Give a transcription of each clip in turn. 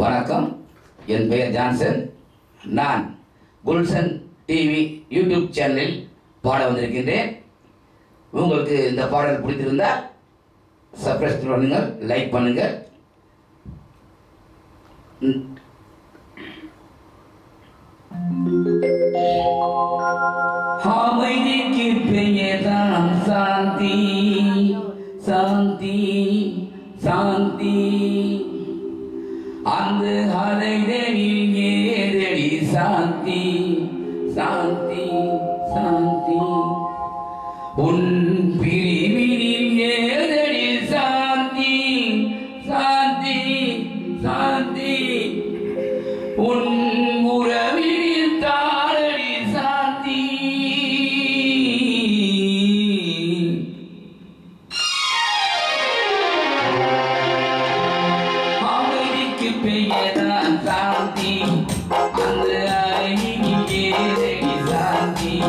வணக்கம். என் பெயர் ஜான்சன். நான் குல்சன் டிவி யூடியூப் சேனலில் பாட வந்திருக்கின்றேன். உங்களுக்கு இந்த பாடல் பிடித்திருந்தால் சப்ஸ்கிரைப் பண்ணுங்கள் லைக் பண்ணுங்கள். அமைதிக்கு பெயர்தான் சாந்தி. சாந்தி சாந்தி. அந்த அலைதனில் ஏதடி சாந்தி சாந்தி சாந்தி. உன் பிரிவினில் ஏதடி சாந்தி சாந்தி சாந்தி. உன்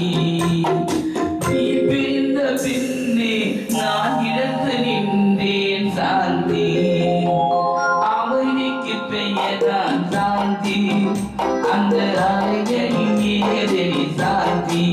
நீ பிரிந்த பின்னே நான் இழந்து நின்றேன் சாந்தி அமைதிக்கு பெயர்தான் சாந்தி அந்த அலைகளின் ஏதடி சாந்தி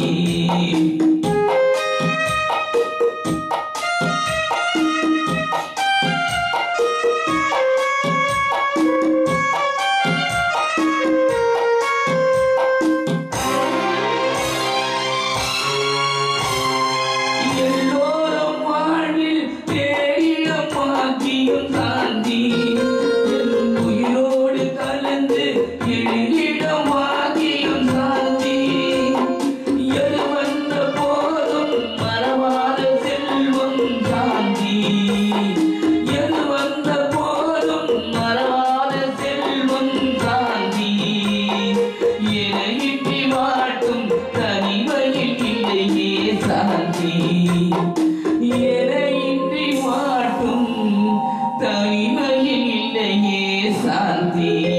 சாந்தி எதையின்றி வாட்டும் தனிமையில் இல்லையே சாந்தி.